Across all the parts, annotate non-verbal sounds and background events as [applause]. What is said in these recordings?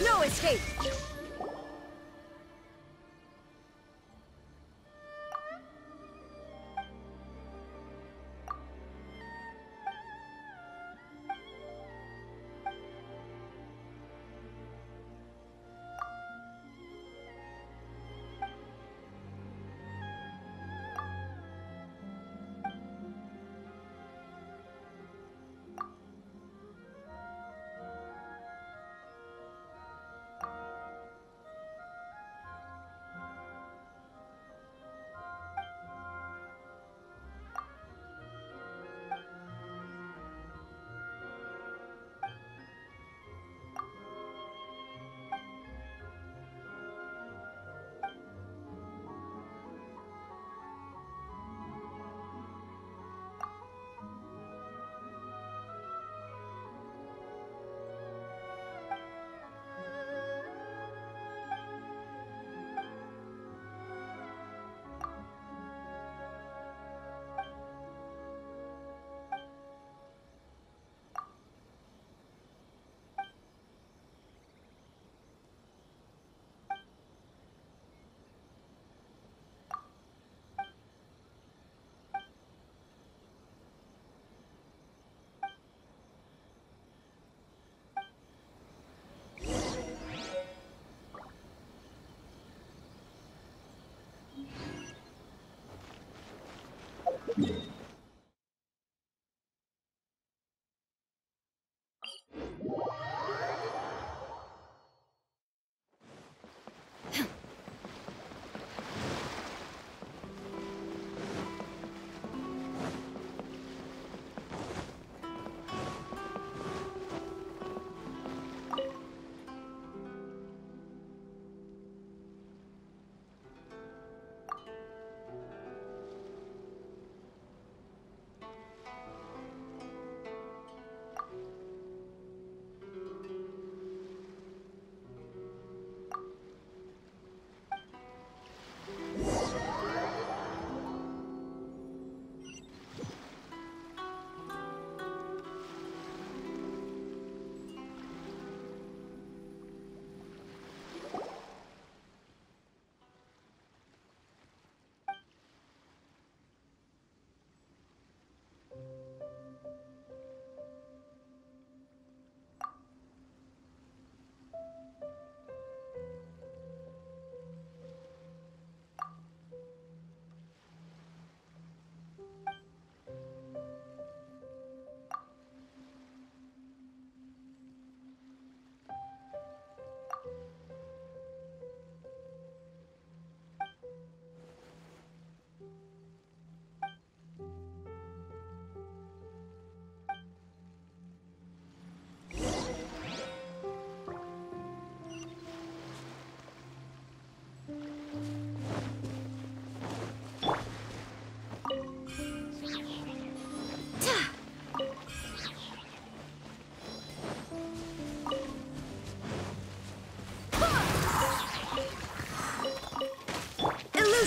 no escape!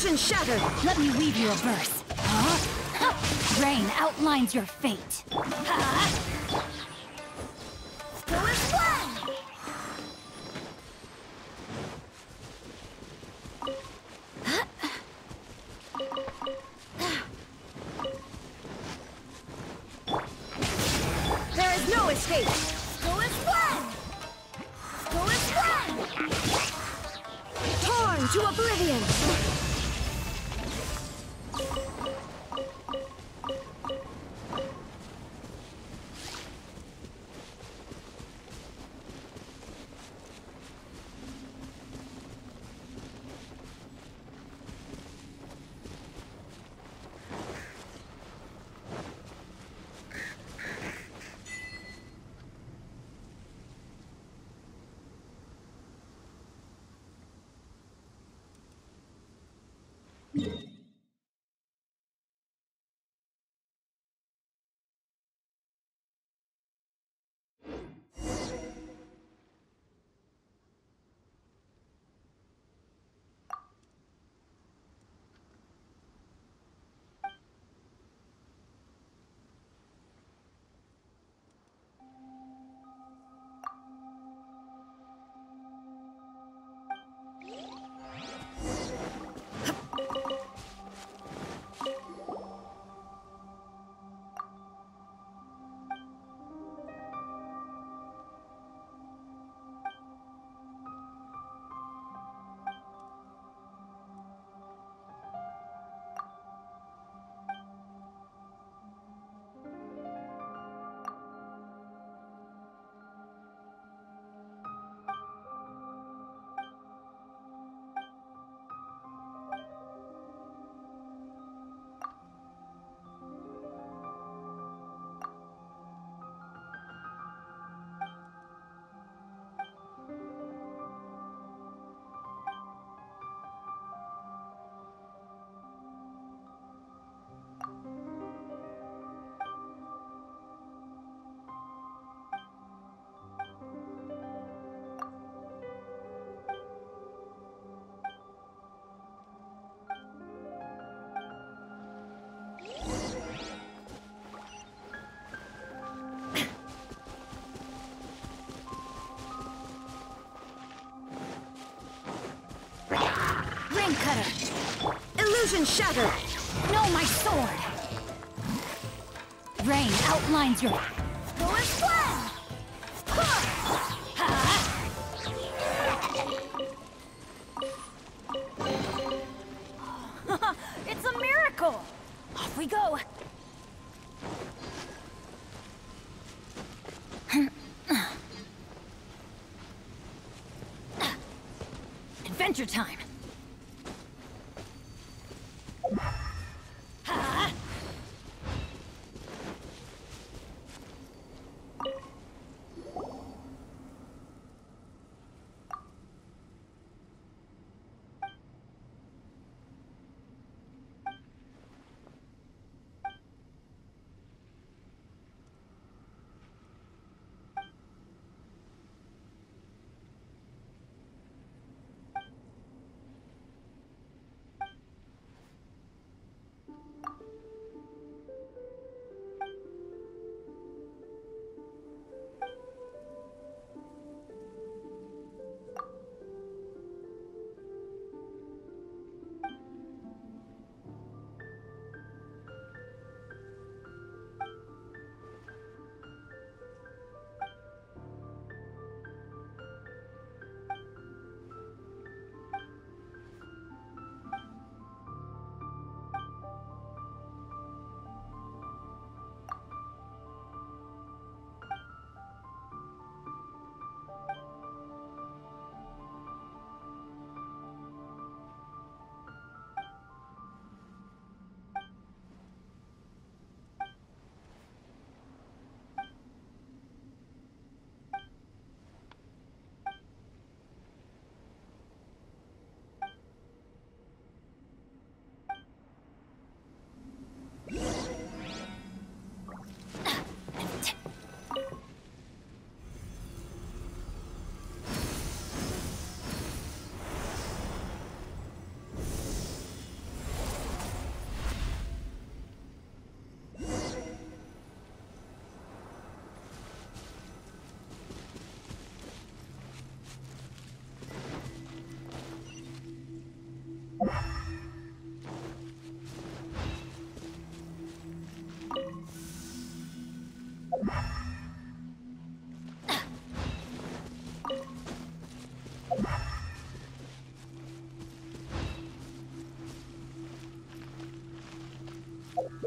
Illusion shattered! Let me weave you a verse. Huh? Rain outlines your fate. Illusion shattered. No, my sword! Rain outlines your... And slam. [laughs] it's a miracle! Off we go!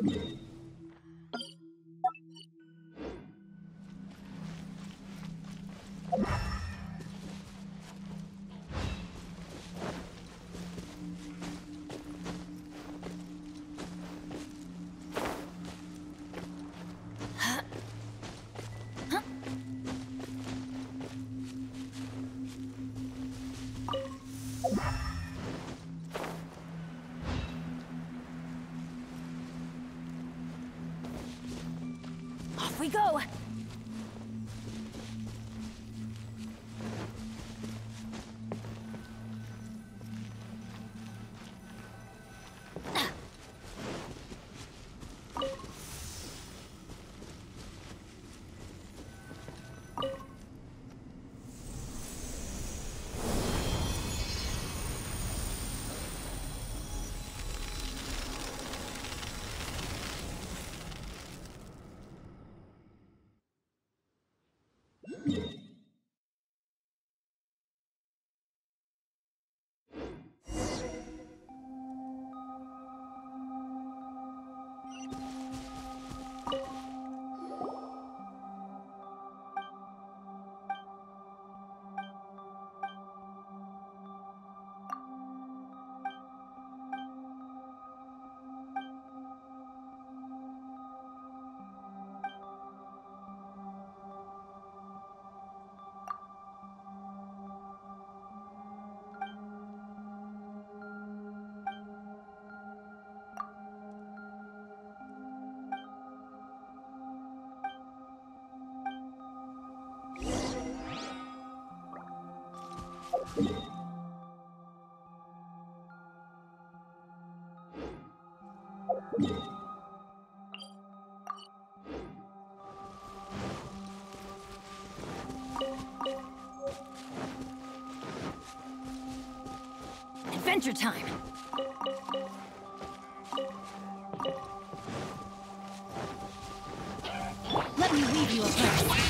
Time! Off we go! Adventure time! Let me leave you a present.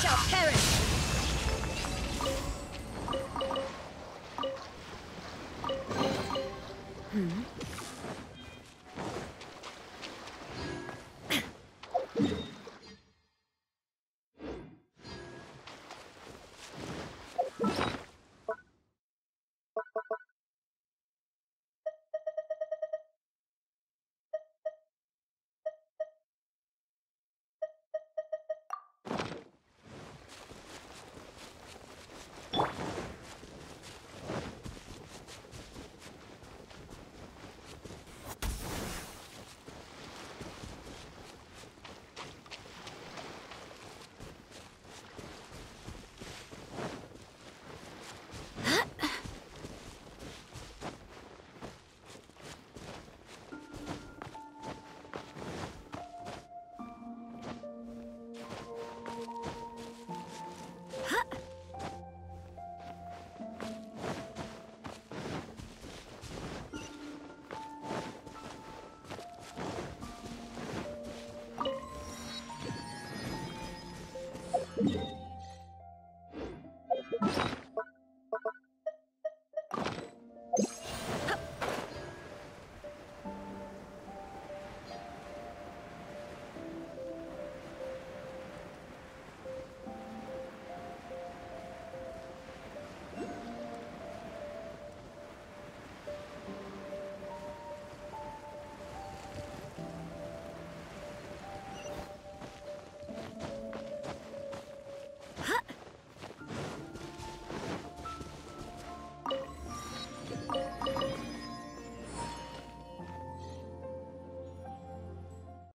Shall perish!